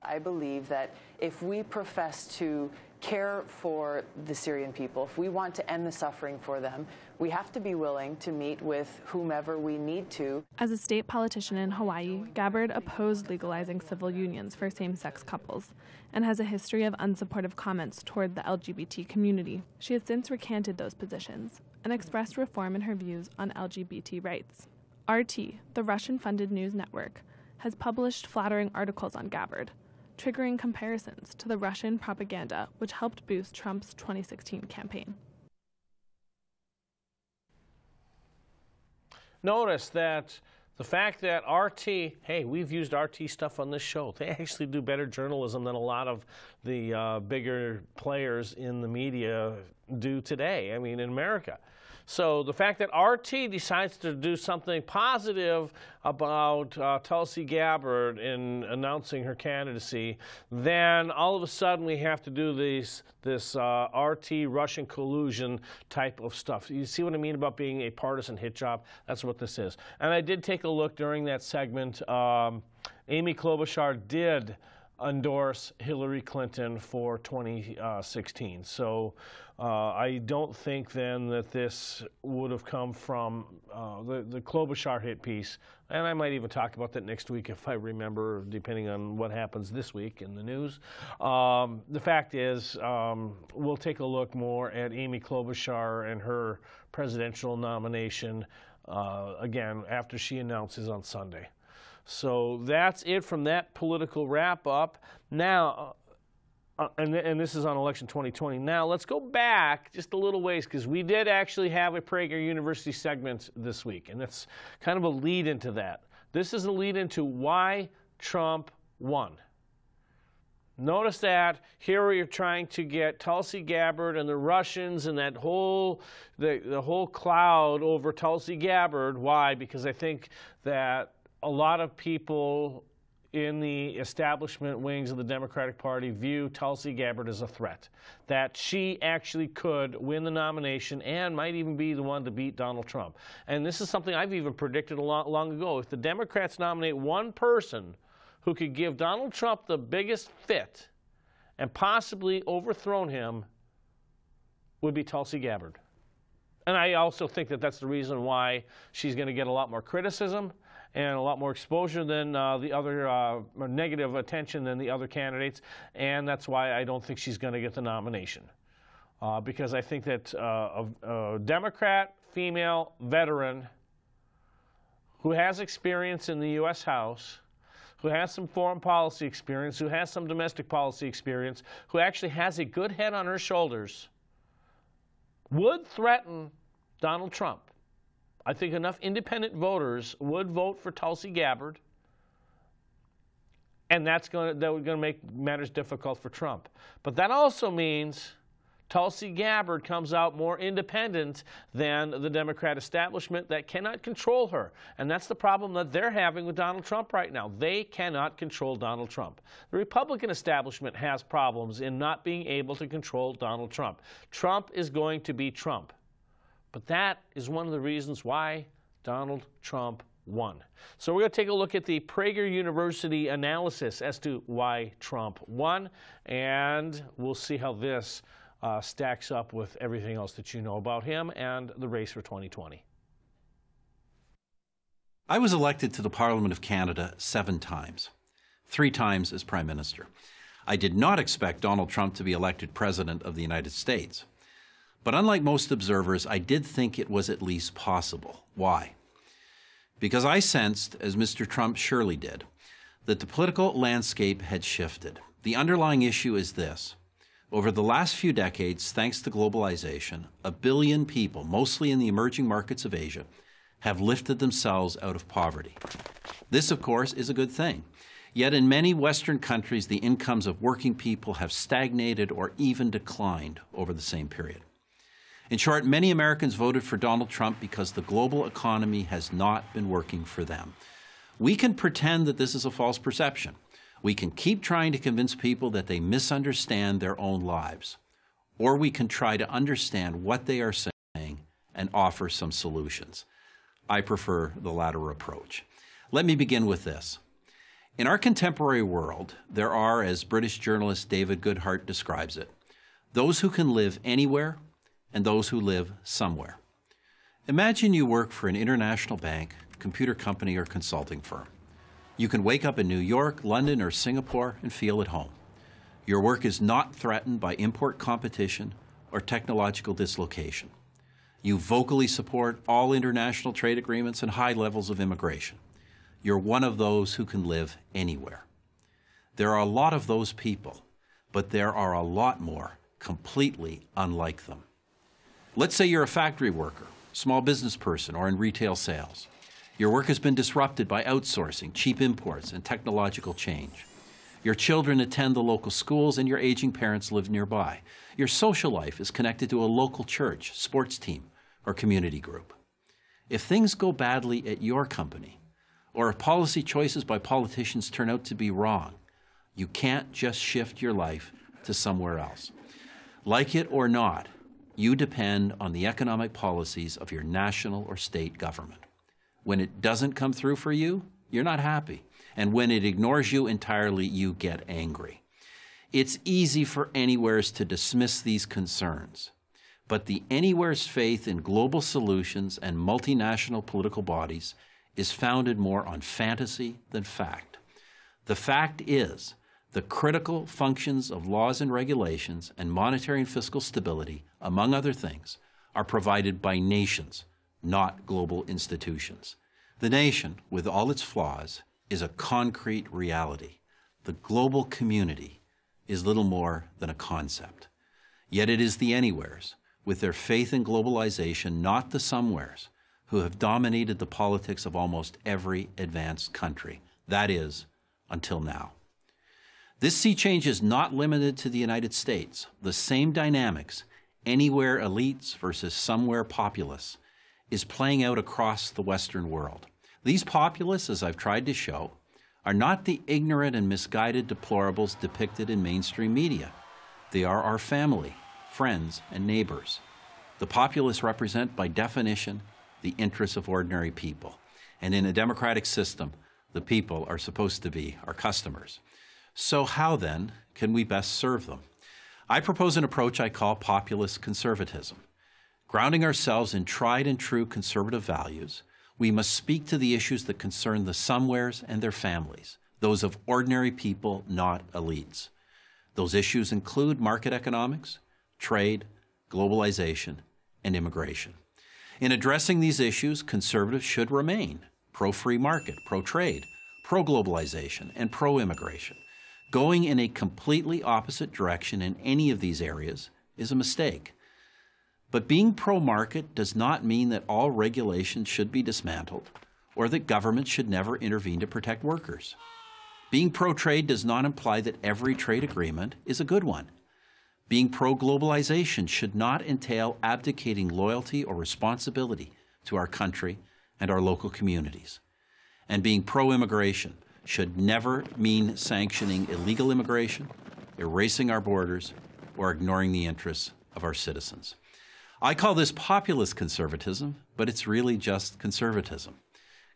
I believe that if we profess to care for the Syrian people, if we want to end the suffering for them, we have to be willing to meet with whomever we need to. As a state politician in Hawaii, Gabbard opposed legalizing civil unions for same sex couples and has a history of unsupportive comments toward the LGBT community. She has since recanted those positions and expressed reform in her views on LGBT rights. RT, the Russian funded news network, has published flattering articles on Gabbard triggering comparisons to the Russian propaganda which helped boost Trump's 2016 campaign. Notice that the fact that RT, hey, we've used RT stuff on this show. They actually do better journalism than a lot of the uh, bigger players in the media do today. I mean, in America. So the fact that RT decides to do something positive about uh, Tulsi Gabbard in announcing her candidacy, then all of a sudden we have to do these, this uh, RT Russian collusion type of stuff. You see what I mean about being a partisan hit job? That's what this is. And I did take a look during that segment. Um, Amy Klobuchar did endorse Hillary Clinton for 2016. So uh, I don't think then that this would have come from uh, the, the Klobuchar hit piece. And I might even talk about that next week if I remember, depending on what happens this week in the news. Um, the fact is, um, we'll take a look more at Amy Klobuchar and her presidential nomination uh, again after she announces on Sunday. So that's it from that political wrap up. Now, uh, and, and, this is on election 2020. Now, let's go back just a little ways because we did actually have a Prager University segment this week, and that's kind of a lead into that. This is a lead into why Trump won. Notice that here you're trying to get Tulsi Gabbard and the Russians and that whole the, the whole cloud over Tulsi Gabbard. Why? Because I think that a lot of people in the establishment wings of the Democratic Party view Tulsi Gabbard as a threat, that she actually could win the nomination and might even be the one to beat Donald Trump. And this is something I've even predicted a long, long ago. If the Democrats nominate one person who could give Donald Trump the biggest fit and possibly overthrown him, would be Tulsi Gabbard. And I also think that that's the reason why she's going to get a lot more criticism and a lot more exposure than uh, the other uh, negative attention than the other candidates, and that's why I don't think she's going to get the nomination. Uh, because I think that uh, a, a Democrat, female, veteran who has experience in the U.S. House, who has some foreign policy experience, who has some domestic policy experience, who actually has a good head on her shoulders, would threaten Donald Trump. I think enough independent voters would vote for Tulsi Gabbard, and that's going to, that going to make matters difficult for Trump. But that also means Tulsi Gabbard comes out more independent than the Democrat establishment that cannot control her. And that's the problem that they're having with Donald Trump right now. They cannot control Donald Trump. The Republican establishment has problems in not being able to control Donald Trump. Trump is going to be Trump. But that is one of the reasons why Donald Trump won. So we're going to take a look at the Prager University analysis as to why Trump won, and we'll see how this uh, stacks up with everything else that you know about him and the race for 2020. I was elected to the Parliament of Canada seven times, three times as Prime Minister. I did not expect Donald Trump to be elected President of the United States. But unlike most observers, I did think it was at least possible. Why? Because I sensed, as Mr. Trump surely did, that the political landscape had shifted. The underlying issue is this. Over the last few decades, thanks to globalization, a billion people, mostly in the emerging markets of Asia, have lifted themselves out of poverty. This, of course, is a good thing. Yet in many Western countries, the incomes of working people have stagnated or even declined over the same period. In short, many Americans voted for Donald Trump because the global economy has not been working for them. We can pretend that this is a false perception. We can keep trying to convince people that they misunderstand their own lives. Or we can try to understand what they are saying and offer some solutions. I prefer the latter approach. Let me begin with this. In our contemporary world, there are, as British journalist David Goodhart describes it, those who can live anywhere and those who live somewhere. Imagine you work for an international bank, computer company, or consulting firm. You can wake up in New York, London, or Singapore and feel at home. Your work is not threatened by import competition or technological dislocation. You vocally support all international trade agreements and high levels of immigration. You're one of those who can live anywhere. There are a lot of those people, but there are a lot more completely unlike them. Let's say you're a factory worker, small business person, or in retail sales. Your work has been disrupted by outsourcing, cheap imports, and technological change. Your children attend the local schools and your aging parents live nearby. Your social life is connected to a local church, sports team, or community group. If things go badly at your company, or if policy choices by politicians turn out to be wrong, you can't just shift your life to somewhere else. Like it or not, you depend on the economic policies of your national or state government. When it doesn't come through for you, you're not happy. And when it ignores you entirely, you get angry. It's easy for Anywheres to dismiss these concerns, but the Anywheres faith in global solutions and multinational political bodies is founded more on fantasy than fact. The fact is, the critical functions of laws and regulations and monetary and fiscal stability, among other things, are provided by nations, not global institutions. The nation, with all its flaws, is a concrete reality. The global community is little more than a concept. Yet it is the anywheres, with their faith in globalization, not the somewheres, who have dominated the politics of almost every advanced country. That is, until now. This sea change is not limited to the United States. The same dynamics, anywhere elites versus somewhere populace, is playing out across the Western world. These populists, as I've tried to show, are not the ignorant and misguided deplorables depicted in mainstream media. They are our family, friends, and neighbors. The populists represent, by definition, the interests of ordinary people. And in a democratic system, the people are supposed to be our customers. So, how then can we best serve them? I propose an approach I call populist conservatism. Grounding ourselves in tried and true conservative values, we must speak to the issues that concern the somewheres and their families, those of ordinary people, not elites. Those issues include market economics, trade, globalization, and immigration. In addressing these issues, conservatives should remain pro free market, pro trade, pro globalization, and pro immigration. Going in a completely opposite direction in any of these areas is a mistake. But being pro market does not mean that all regulations should be dismantled or that government should never intervene to protect workers. Being pro trade does not imply that every trade agreement is a good one. Being pro globalization should not entail abdicating loyalty or responsibility to our country and our local communities. And being pro immigration should never mean sanctioning illegal immigration, erasing our borders, or ignoring the interests of our citizens. I call this populist conservatism, but it's really just conservatism.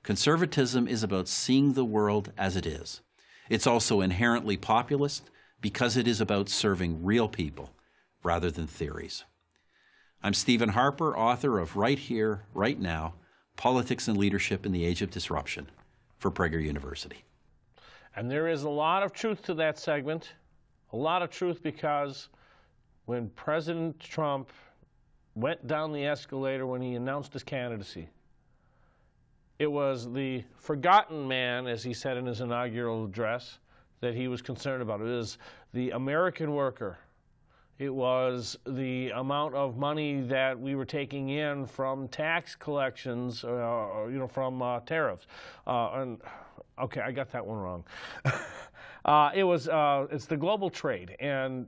Conservatism is about seeing the world as it is. It's also inherently populist because it is about serving real people rather than theories. I'm Stephen Harper, author of Right Here, Right Now Politics and Leadership in the Age of Disruption for Prager University. And there is a lot of truth to that segment, a lot of truth because when President Trump went down the escalator when he announced his candidacy, it was the forgotten man, as he said in his inaugural address, that he was concerned about. It was the American worker. It was the amount of money that we were taking in from tax collections, uh, you know, from uh, tariffs. Uh, and okay, I got that one wrong. Uh, it was uh, it's the global trade, and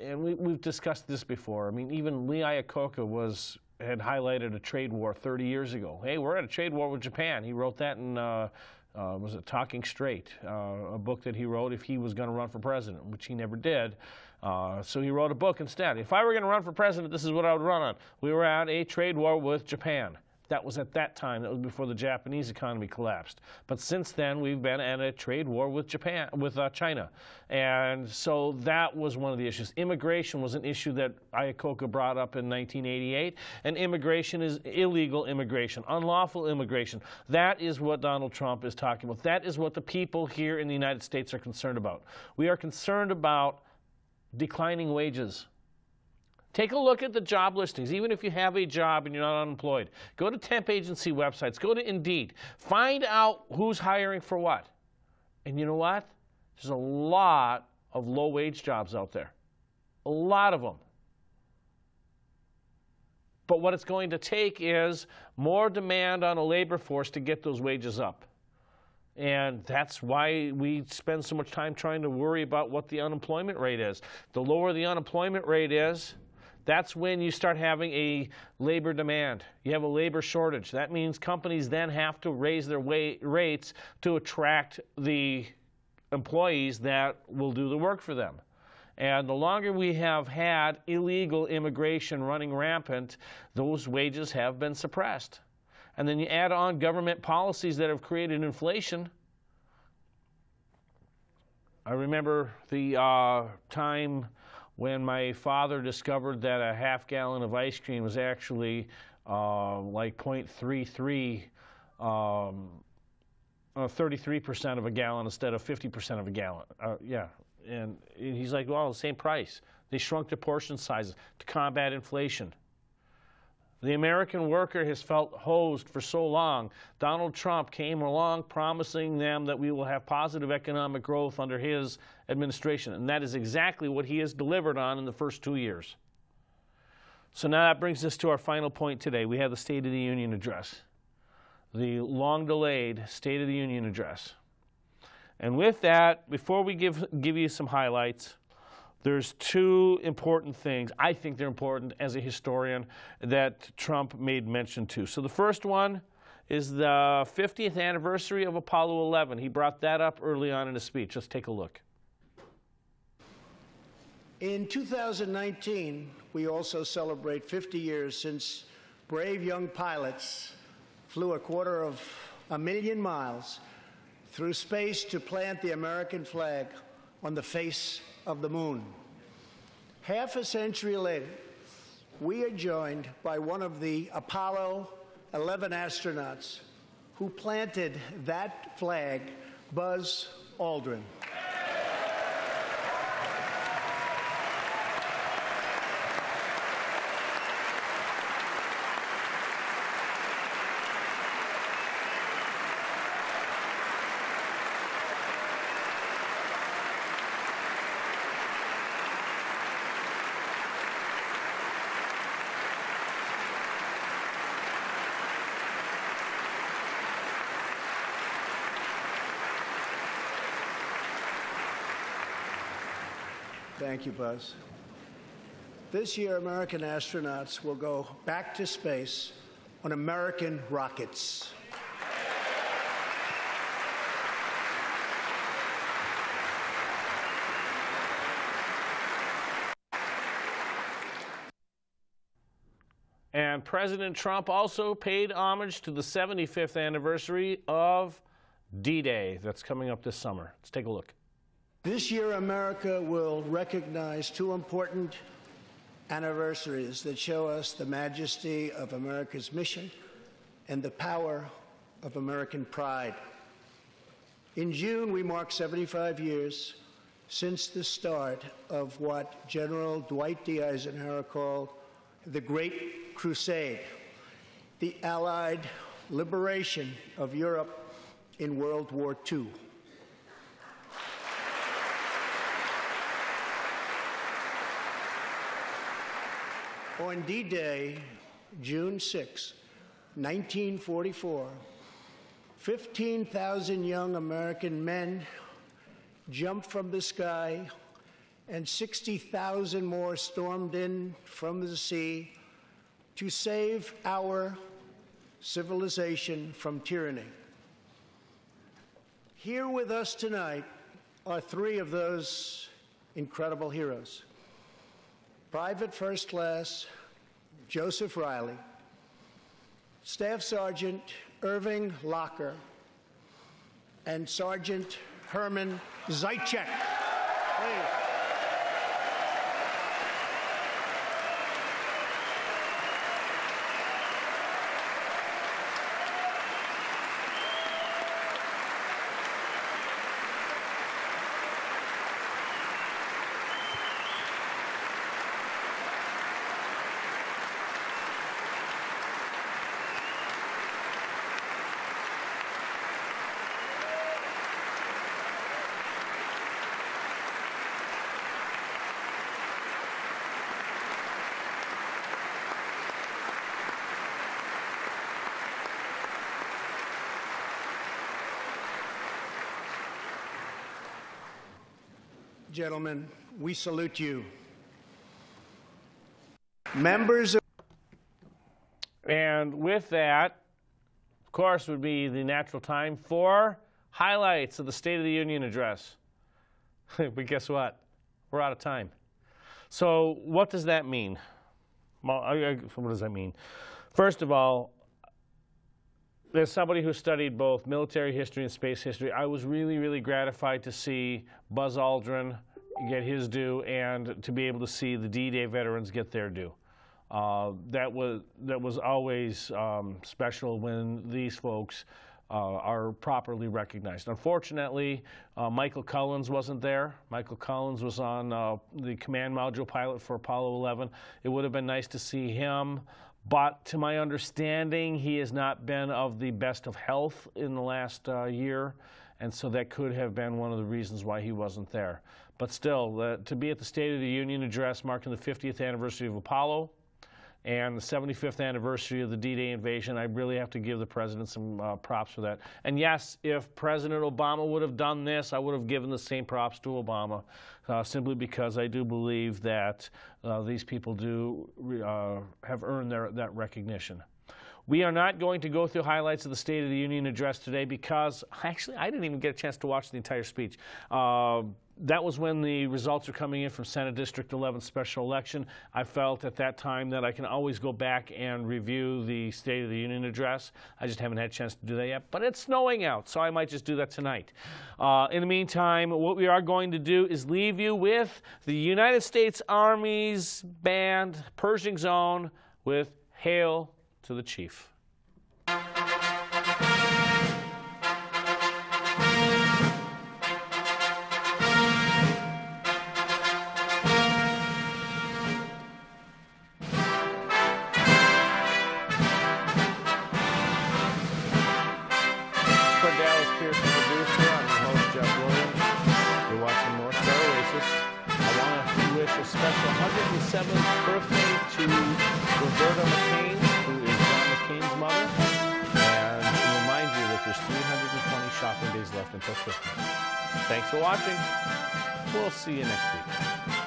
and we, we've discussed this before. I mean, even Lee Iacocca was had highlighted a trade war 30 years ago. Hey, we're at a trade war with Japan. He wrote that in uh, uh, was it Talking Straight, uh, a book that he wrote if he was going to run for president, which he never did. Uh, so he wrote a book instead. If I were going to run for president, this is what I would run on. We were at a trade war with Japan. That was at that time. That was before the Japanese economy collapsed. But since then, we've been at a trade war with Japan, with uh, China, and so that was one of the issues. Immigration was an issue that Iacocca brought up in 1988, and immigration is illegal immigration, unlawful immigration. That is what Donald Trump is talking about. That is what the people here in the United States are concerned about. We are concerned about declining wages. Take a look at the job listings, even if you have a job and you're not unemployed. Go to temp agency websites, go to Indeed, find out who's hiring for what. And you know what? There's a lot of low wage jobs out there, a lot of them. But what it's going to take is more demand on a labor force to get those wages up. And that's why we spend so much time trying to worry about what the unemployment rate is. The lower the unemployment rate is, that's when you start having a labor demand. You have a labor shortage. That means companies then have to raise their rates to attract the employees that will do the work for them. And the longer we have had illegal immigration running rampant, those wages have been suppressed. And then you add on government policies that have created inflation. I remember the uh, time when my father discovered that a half gallon of ice cream was actually uh, like 0.33, um, uh, 33% of a gallon instead of 50% of a gallon. Uh, yeah, and he's like, well, the same price. They shrunk the portion sizes to combat inflation. The American worker has felt hosed for so long. Donald Trump came along promising them that we will have positive economic growth under his administration, and that is exactly what he has delivered on in the first two years. So now that brings us to our final point today. We have the State of the Union address, the long delayed State of the Union address. And with that, before we give, give you some highlights, there's two important things, I think they're important as a historian, that Trump made mention to. So the first one is the 50th anniversary of Apollo 11. He brought that up early on in his speech. Let's take a look. In 2019, we also celebrate 50 years since brave young pilots flew a quarter of a million miles through space to plant the American flag on the face of the moon. Half a century later, we are joined by one of the Apollo 11 astronauts who planted that flag, Buzz Aldrin. Thank you, Buzz. This year, American astronauts will go back to space on American rockets. And President Trump also paid homage to the 75th anniversary of D Day that's coming up this summer. Let's take a look. This year, America will recognize two important anniversaries that show us the majesty of America's mission and the power of American pride. In June, we mark 75 years since the start of what General Dwight D. Eisenhower called the Great Crusade, the Allied liberation of Europe in World War II. On D Day, June 6, 1944, 15,000 young American men jumped from the sky, and 60,000 more stormed in from the sea to save our civilization from tyranny. Here with us tonight are three of those incredible heroes Private First Class Joseph Riley, Staff Sergeant Irving Locker, and Sergeant Herman. Please. Gentlemen, we salute you. Members of And with that, of course, would be the natural time for highlights of the State of the Union address. but guess what? We're out of time. So, what does that mean? Well, what does that mean? First of all, as somebody who studied both military history and space history, I was really, really gratified to see Buzz Aldrin get his due and to be able to see the D-Day veterans get their due. Uh, that was that was always um, special when these folks uh, are properly recognized. Unfortunately, uh, Michael Collins wasn't there. Michael Collins was on uh, the command module pilot for Apollo 11. It would have been nice to see him. But to my understanding, he has not been of the best of health in the last uh, year, and so that could have been one of the reasons why he wasn't there. But still, to be at the State of the Union address marking the 50th anniversary of Apollo and the 75th anniversary of the D-Day invasion, I really have to give the president some uh, props for that. And yes, if President Obama would have done this, I would have given the same props to Obama, uh, simply because I do believe that uh, these people do uh, have earned their, that recognition. We are not going to go through highlights of the State of the Union address today because actually I didn't even get a chance to watch the entire speech. That was when the results are coming in from Senate District 11 special election. I felt at that time that I can always go back and review the State of the Union address. I just haven't had a chance to do that yet. But it's snowing out, so I might just do that tonight. Uh, in the meantime, what we are going to do is leave you with the United States Army's band, Pershing's Own, with Hail to the Chief. See you next week.